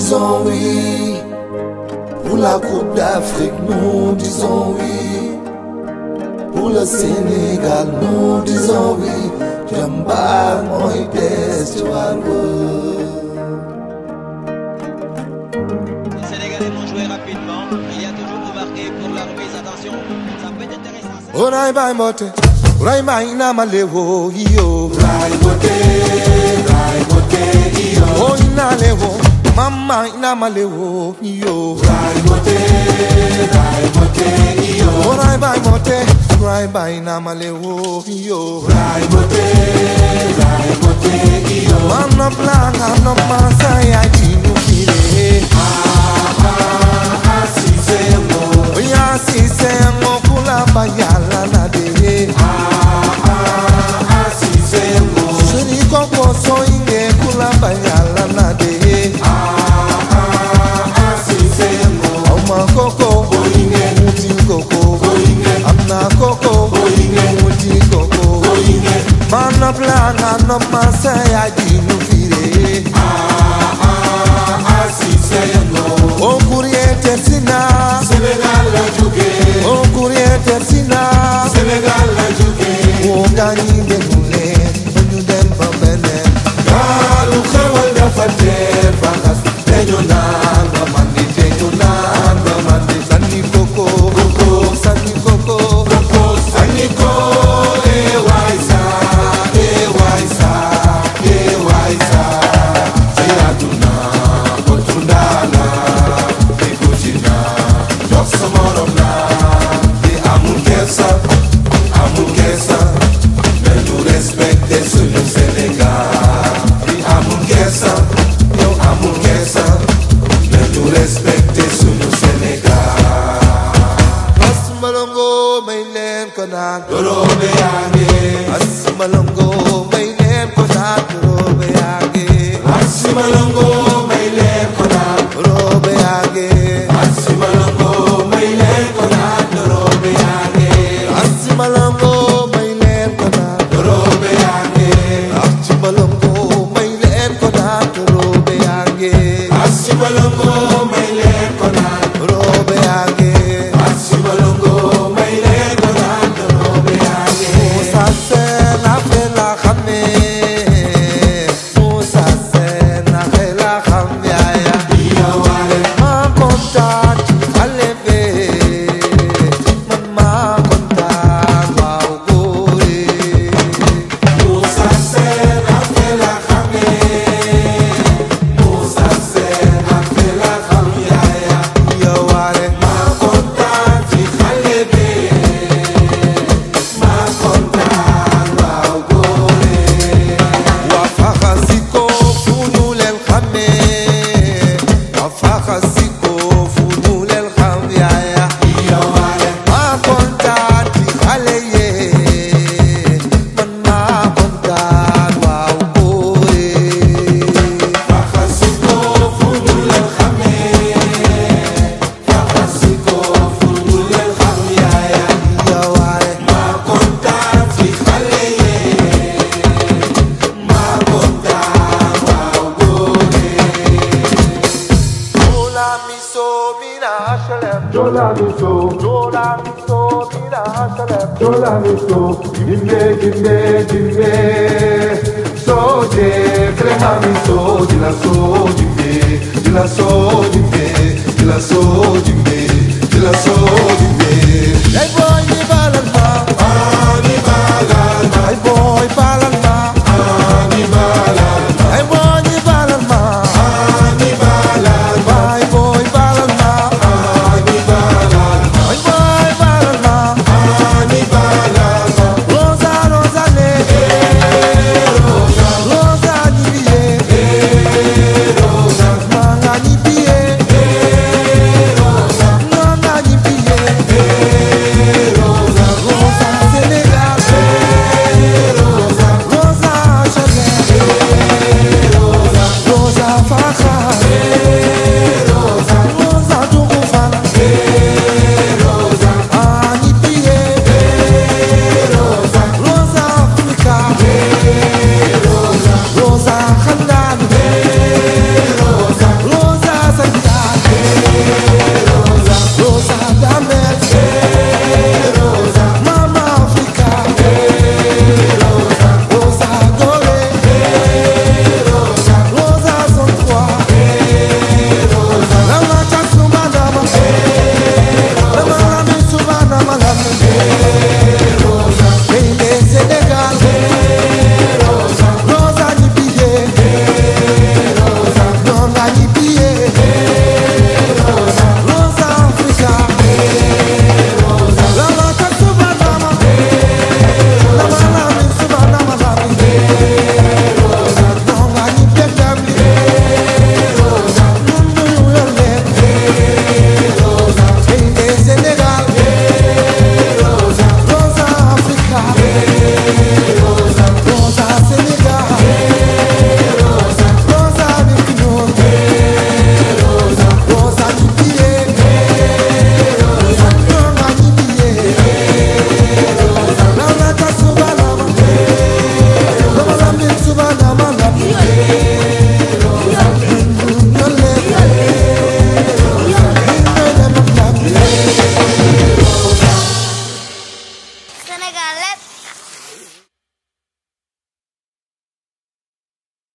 disons oui. Pour la Coupe d'Afrique, nous disons oui. Pour le Sénégal, nous disons oui. Jambar, moi, des, Les Sénégalais vont jouer rapidement. Il y a toujours de marqué pour la remise. Attention, ça peut être intéressant. Orai bai mote, orai bai na malewo iyo. Rai mote, rai mote iyo. O ina lewo, mama ina malewo iyo. Rai mote, rai mote iyo. Orai bai mote, orai bai na malewo iyo. Rai mote, rai mote. Mano blanga no masa ya jinu no plan no man say I give you fire. Ah ah ah, si say no. O corriente sina, Senegal la jugué. O corriente sina, Senegal la jugué. O ganhei suñu Sénégal Asmalongo may leen ko naan. dorobe yaa ngi Asmalongo may leen ko naan. Robe yaage. Asimalongo may shalem. Jola miso, Jola miso mina shalem. Jola miso, jimbe jimbe jimbe. Soje crema miso, dila so jimbe, dila so jimbe, dila so jimbe, dila so